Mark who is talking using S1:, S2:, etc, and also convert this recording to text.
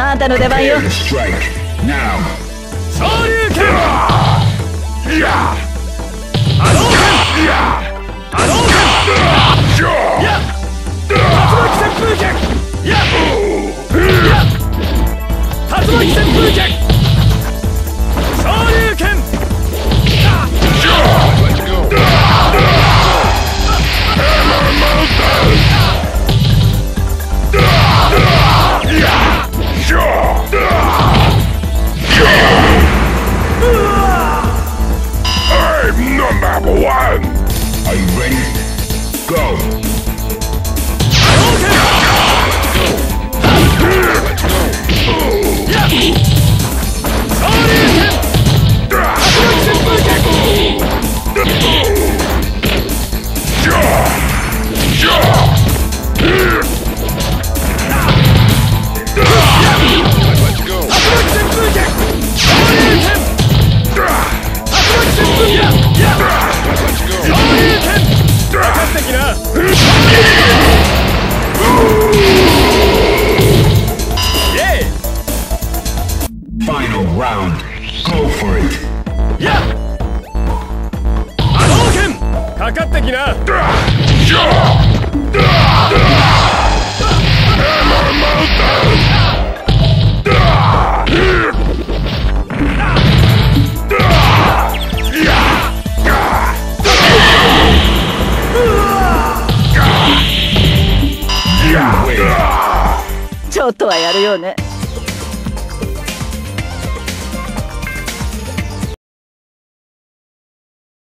S1: あんたの出番よ。
S2: 昇竜拳いや。いや。竜巻旋風拳いや。竜巻旋風拳 I'm number one
S3: Are you ready? Go. Final round. Go for it.
S2: や波動拳かかってきな
S3: You win.
S1: ちょっとはやるよね